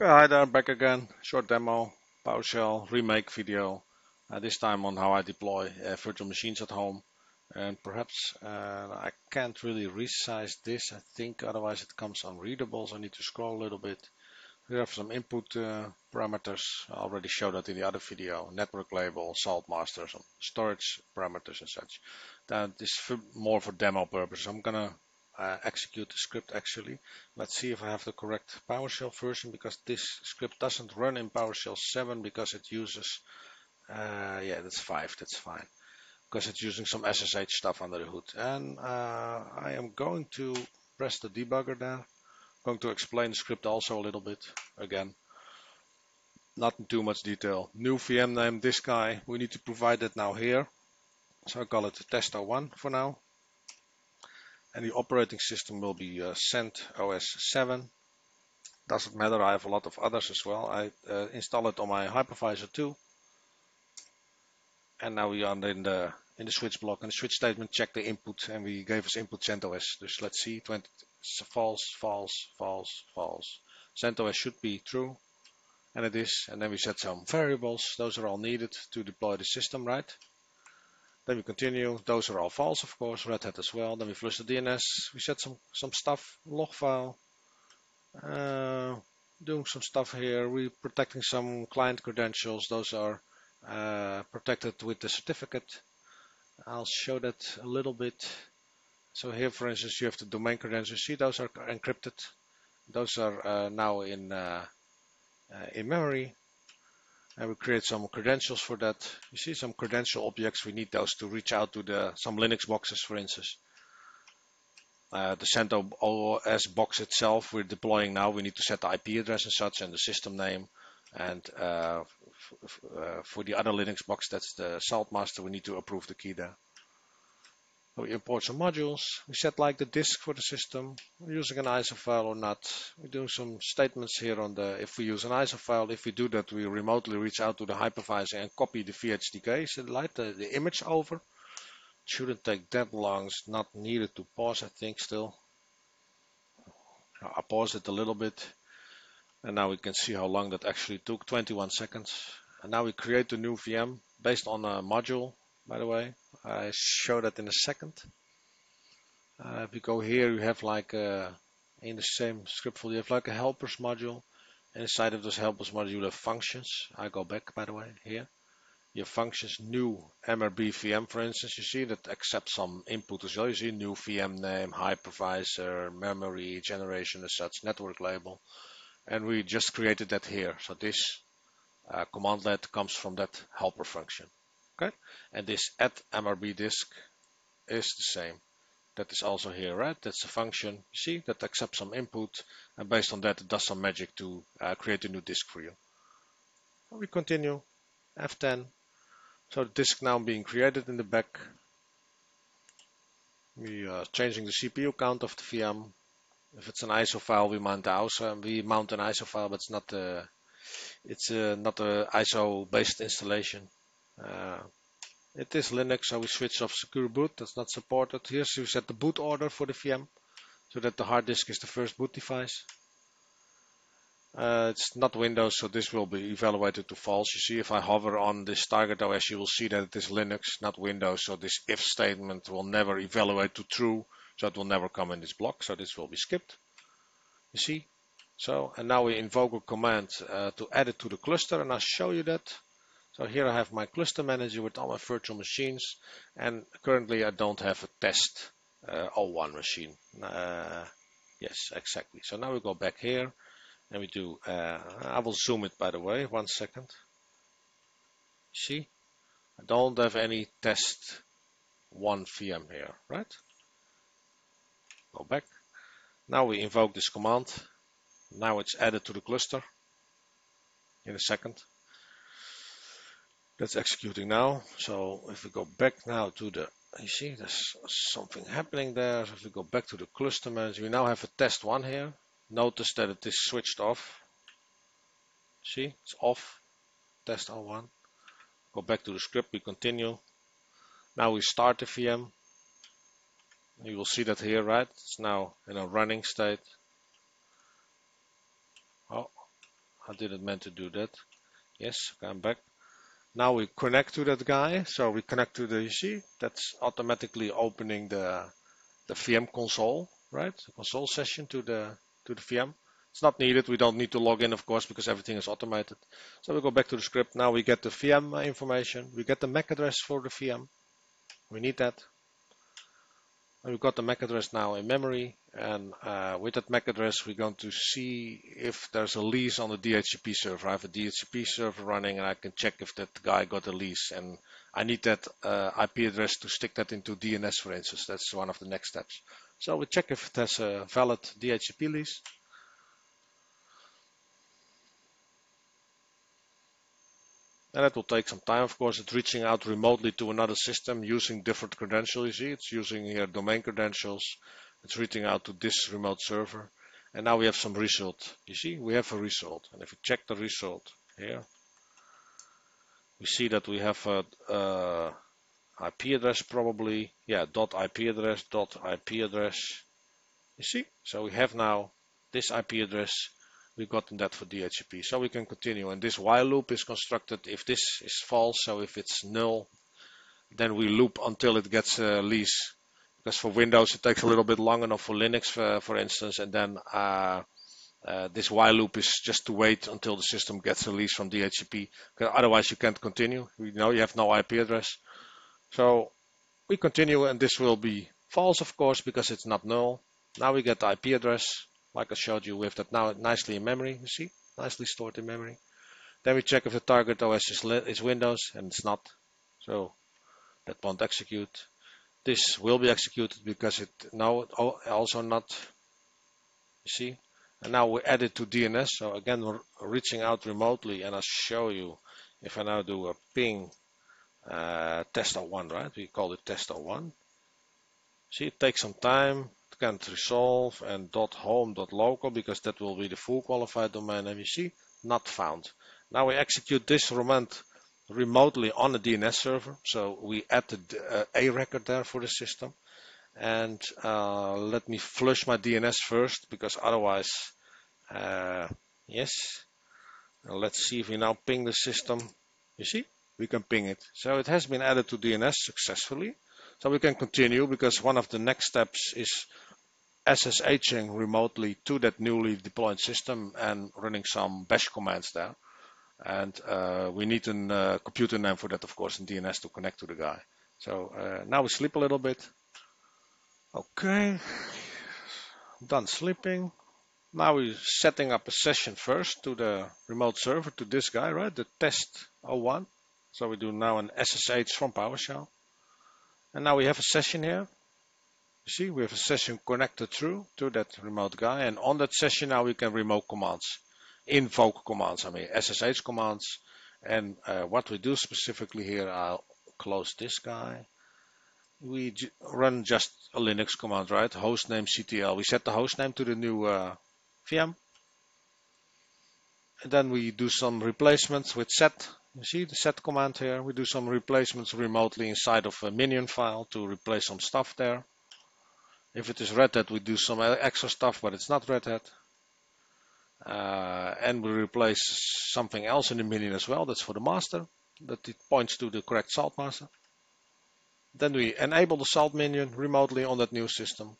Hi there, back again. Short demo, PowerShell remake video. Uh, this time on how I deploy uh, virtual machines at home. And perhaps uh, I can't really resize this, I think, otherwise it comes unreadable, so I need to scroll a little bit. We have some input uh, parameters. I already showed that in the other video. Network label, salt master, some storage parameters and such. That is for more for demo purposes. I'm gonna uh, execute the script actually. Let's see if I have the correct PowerShell version because this script doesn't run in PowerShell 7 because it uses, uh, yeah, that's 5, that's fine. Because it's using some SSH stuff under the hood. And uh, I am going to press the debugger there. I'm going to explain the script also a little bit again. Not in too much detail. New VM name, this guy, we need to provide that now here. So I call it test01 for now and the operating system will be uh, CentOS 7 doesn't matter I have a lot of others as well. I uh, install it on my hypervisor too. And now we are in the in the switch block. And the switch statement check the input and we gave us input CentOS so let's see 20 false false false false. CentOS should be true and it is. And then we set some variables. Those are all needed to deploy the system right then we continue. Those are all false, of course. Red Hat as well. Then we flush the DNS. We set some some stuff. Log file. Uh, doing some stuff here. We're protecting some client credentials. Those are uh, protected with the certificate. I'll show that a little bit. So here, for instance, you have the domain credentials. See, those are encrypted. Those are uh, now in uh, uh, in memory and we create some credentials for that. You see some credential objects. We need those to reach out to the some Linux boxes, for instance. Uh, the CentOS box itself we're deploying now. We need to set the IP address and such and the system name. And uh, uh, for the other Linux box, that's the Saltmaster, we need to approve the key there we import some modules. We set like the disk for the system. We're using an ISO file or not. We're doing some statements here on the, if we use an ISO file, if we do that, we remotely reach out to the hypervisor and copy the VHDX, so light the, the image over. It shouldn't take that long. It's not needed to pause, I think, still. I paused it a little bit. And now we can see how long that actually took, 21 seconds. And now we create a new VM based on a module by the way. I show that in a second. Uh, if you go here, you have like a, in the same script folder, you have like a helpers module. Inside of this helpers module, you have functions. I go back, by the way, here. Your functions, new MRB VM, for instance, you see that accepts some input as well. You see new VM name, hypervisor, memory, generation as such, network label. And we just created that here. So this uh, commandlet comes from that helper function. Okay, and this add MRB disk is the same. That is also here, right? That's a function, you see, that accepts some input, and based on that, it does some magic to uh, create a new disk for you. We continue, F10. So the disk now being created in the back. We are changing the CPU count of the VM. If it's an ISO file, we mount the ISO, we mount an ISO file, but it's not a, it's a, not a ISO-based installation. Uh, it is Linux, so we switch off secure boot. That's not supported. Here, so we set the boot order for the VM, so that the hard disk is the first boot device. Uh, it's not Windows, so this will be evaluated to false. You see, if I hover on this target OS, you will see that it is Linux, not Windows. So this if statement will never evaluate to true, so it will never come in this block. So this will be skipped. You see? So, and now we invoke a command uh, to add it to the cluster, and I'll show you that. So here I have my cluster manager with all my virtual machines and currently I don't have a test uh, 01 machine. Uh, yes, exactly. So now we go back here and we do, uh, I will zoom it by the way, one second. See, I don't have any test 1 VM here, right? Go back. Now we invoke this command. Now it's added to the cluster in a second. That's executing now. So if we go back now to the, you see there's something happening there. So if we go back to the cluster manager, we now have a test one here. Notice that it is switched off. See, it's off. Test one. Go back to the script, we continue. Now we start the VM. You will see that here, right? It's now in a running state. Oh, I didn't meant to do that. Yes, I'm back. Now we connect to that guy. So we connect to the, see, that's automatically opening the the VM console, right? The console session to the to the VM. It's not needed. We don't need to log in, of course, because everything is automated. So we go back to the script. Now we get the VM information. We get the MAC address for the VM. We need that. We've got the MAC address now in memory. And uh, with that MAC address, we're going to see if there's a lease on the DHCP server. I have a DHCP server running and I can check if that guy got a lease. And I need that uh, IP address to stick that into DNS, for instance. That's one of the next steps. So we check if it has a valid DHCP lease. And it will take some time, of course. It's reaching out remotely to another system using different credentials. You see, it's using here domain credentials. It's reaching out to this remote server. And now we have some result. You see, we have a result. And if we check the result here, we see that we have a, a IP address probably. Yeah, dot IP address, dot IP address. You see? So we have now this IP address we've gotten that for DHCP. So we can continue. And this while loop is constructed if this is false. So if it's null, then we loop until it gets a lease. Because for Windows, it takes a little bit longer than for Linux, uh, for instance. And then uh, uh, this while loop is just to wait until the system gets a lease from DHCP. Otherwise, you can't continue. You know you have no IP address. So we continue, and this will be false, of course, because it's not null. Now we get the IP address like I showed you with that now nicely in memory, you see, nicely stored in memory. Then we check if the target OS is, is Windows, and it's not. So that won't execute. This will be executed because it now also not, you see. And now we add it to DNS. So again, we're reaching out remotely, and I'll show you if I now do a ping uh, test 01, right? We call it test 01. See, it takes some time can't resolve and dot .home dot .local because that will be the full qualified domain and you see not found. Now we execute this command remotely on a DNS server. So we added uh, a record there for the system. And uh, let me flush my DNS first because otherwise, uh, yes. Let's see if we now ping the system. You see, we can ping it. So it has been added to DNS successfully. So we can continue because one of the next steps is SSHing remotely to that newly deployed system and running some bash commands there. And uh, we need a uh, computer name for that, of course, in DNS to connect to the guy. So uh, now we sleep a little bit. Okay, done sleeping. Now we're setting up a session first to the remote server, to this guy, right? The test 01. So we do now an SSH from PowerShell. And now we have a session here. See, we have a session connected through to that remote guy. And on that session now we can remote commands, invoke commands, I mean SSH commands. And uh, what we do specifically here, I'll close this guy. We run just a Linux command, right? Hostname CTL. We set the hostname to the new uh, VM. And then we do some replacements with sed. You see the sed command here. We do some replacements remotely inside of a minion file to replace some stuff there. If it is Red Hat, we do some extra stuff, but it's not Red Hat. Uh, and we replace something else in the minion as well. That's for the master. That it points to the correct salt master. Then we enable the salt minion remotely on that new system.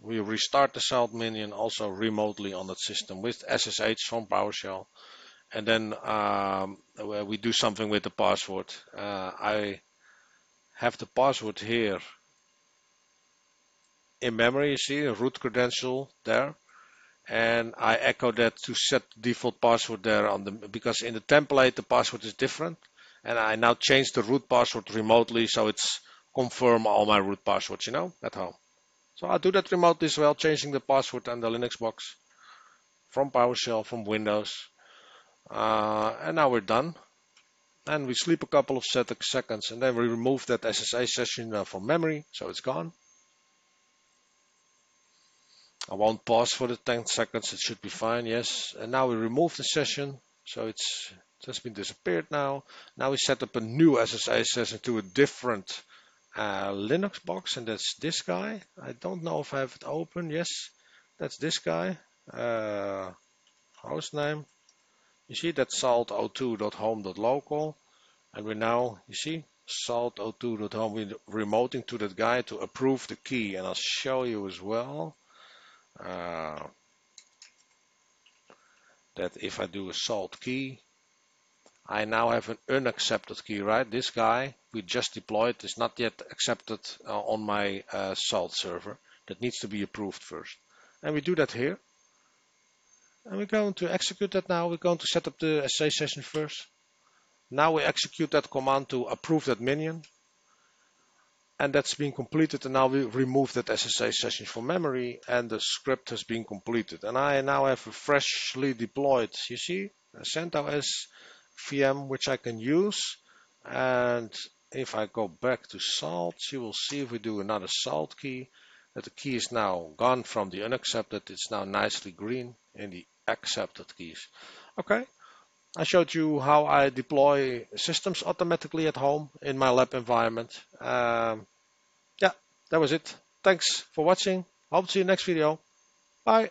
We restart the salt minion also remotely on that system with SSH from PowerShell. And then um, we do something with the password. Uh, I have the password here in memory, you see a root credential there. And I echo that to set default password there on the, because in the template, the password is different. And I now change the root password remotely. So it's confirm all my root passwords, you know, at home. So I do that remotely as well, changing the password and the Linux box from PowerShell, from Windows. Uh, and now we're done. And we sleep a couple of seconds and then we remove that SSH session uh, from memory. So it's gone. I won't pause for the 10 seconds. It should be fine. Yes. And now we remove the session. So it's just been disappeared now. Now we set up a new SSH session to a different uh, Linux box. And that's this guy. I don't know if I have it open. Yes, that's this guy. Uh, host name. You see that salt02.home.local and we now, you see, salt02.home, we're remoting to that guy to approve the key and I'll show you as well uh, that if I do a salt key I now have an unaccepted key, right? This guy we just deployed is not yet accepted uh, on my uh, salt server. That needs to be approved first. And we do that here. And we're going to execute that now. We're going to set up the SSH session first. Now we execute that command to approve that minion. And that's been completed. And now we remove that SSH session from memory. And the script has been completed. And I now have a freshly deployed, you see, a CentOS VM which I can use and if I go back to salt you will see if we do another salt key that the key is now gone from the unaccepted it's now nicely green in the accepted keys okay I showed you how I deploy systems automatically at home in my lab environment. Um, yeah that was it. Thanks for watching. Hope to see you next video. Bye